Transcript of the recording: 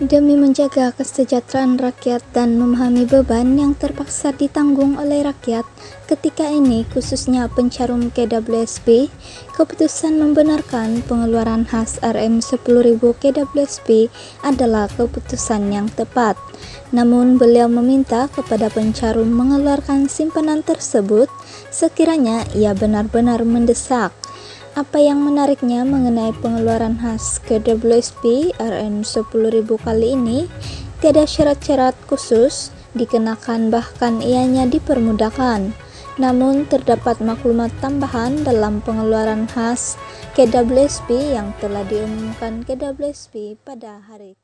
Demi menjaga kesejahteraan rakyat dan memahami beban yang terpaksa ditanggung oleh rakyat ketika ini khususnya pencarum KWSP, keputusan membenarkan pengeluaran khas RM 10.000 KWSP adalah keputusan yang tepat. Namun beliau meminta kepada pencarum mengeluarkan simpanan tersebut sekiranya ia benar-benar mendesak. Apa yang menariknya mengenai pengeluaran khas KWSP RN 10.000 kali ini, tiada syarat-syarat khusus dikenakan bahkan ianya dipermudahkan. Namun terdapat maklumat tambahan dalam pengeluaran khas KWSP yang telah diumumkan KWSP pada hari